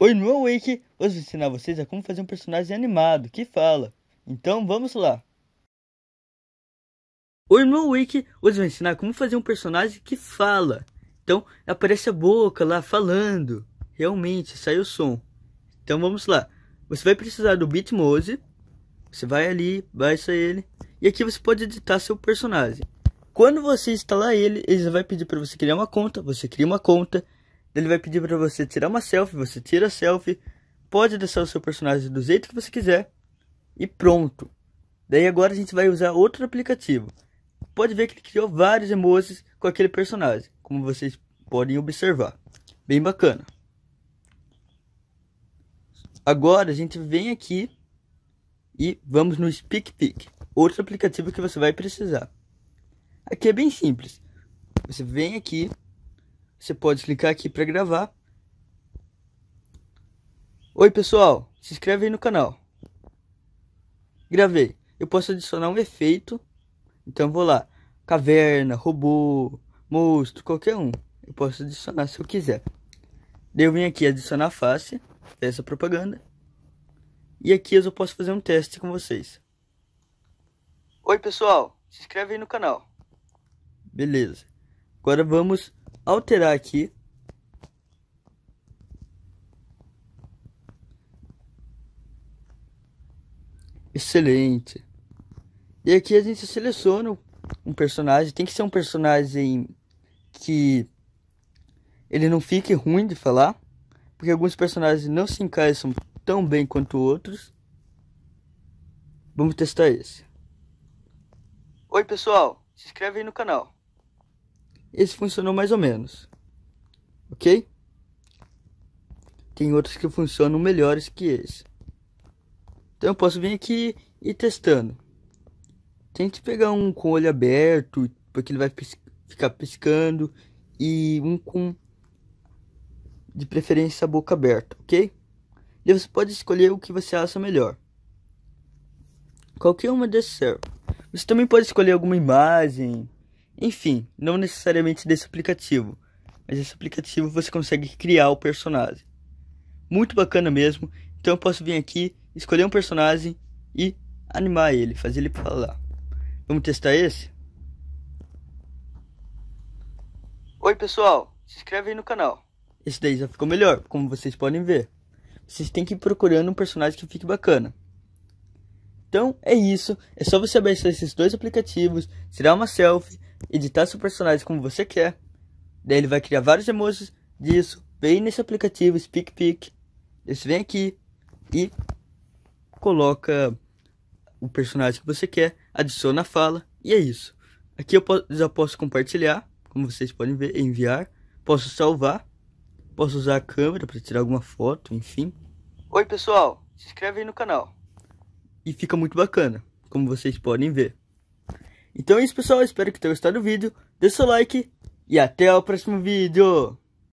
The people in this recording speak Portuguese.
Oi, no Wiki, hoje vou ensinar vocês a como fazer um personagem animado que fala. Então vamos lá. Oi, no Wiki, hoje vou ensinar como fazer um personagem que fala. Então aparece a boca lá falando. Realmente sai o som. Então vamos lá. Você vai precisar do Bitmose. Você vai ali, baixa ele. E aqui você pode editar seu personagem. Quando você instalar ele, ele vai pedir para você criar uma conta. Você cria uma conta. Ele vai pedir para você tirar uma selfie, você tira a selfie, pode deixar o seu personagem do jeito que você quiser e pronto. Daí agora a gente vai usar outro aplicativo. Pode ver que ele criou vários emojis com aquele personagem, como vocês podem observar. Bem bacana. Agora a gente vem aqui e vamos no SpeakPic, outro aplicativo que você vai precisar. Aqui é bem simples. Você vem aqui você pode clicar aqui para gravar. Oi pessoal, se inscreve aí no canal. Gravei. Eu posso adicionar um efeito. Então vou lá. Caverna, robô, monstro, qualquer um. Eu posso adicionar se eu quiser. Daí eu venho aqui adicionar face, essa propaganda. E aqui eu posso fazer um teste com vocês. Oi pessoal, se inscreve aí no canal. Beleza. Agora vamos alterar aqui. Excelente. E aqui a gente seleciona um personagem. Tem que ser um personagem que ele não fique ruim de falar. Porque alguns personagens não se encaixam tão bem quanto outros. Vamos testar esse. Oi pessoal, se inscreve aí no canal. Esse funcionou mais ou menos. Ok? Tem outros que funcionam melhores que esse. Então eu posso vir aqui e ir testando. Tente pegar um com o olho aberto, porque ele vai ficar piscando. E um com, de preferência, a boca aberta, ok? E você pode escolher o que você acha melhor. Qualquer uma desses serve. Você também pode escolher alguma imagem, enfim, não necessariamente desse aplicativo, mas esse aplicativo você consegue criar o personagem. Muito bacana mesmo. Então eu posso vir aqui, escolher um personagem e animar ele, fazer ele falar. Vamos testar esse? Oi pessoal, se inscreve aí no canal. Esse daí já ficou melhor, como vocês podem ver. Vocês têm que ir procurando um personagem que fique bacana. Então é isso, é só você baixar esses dois aplicativos, tirar uma selfie editar seu personagem como você quer. Daí ele vai criar vários emojis disso. Vem nesse aplicativo SpeakPic. Você vem aqui e coloca o personagem que você quer, adiciona a fala e é isso. Aqui eu já posso compartilhar, como vocês podem ver, enviar, posso salvar, posso usar a câmera para tirar alguma foto, enfim. Oi pessoal, se inscreve aí no canal. E fica muito bacana, como vocês podem ver. Então é isso pessoal, espero que tenham gostado do vídeo, deixe seu like e até o próximo vídeo.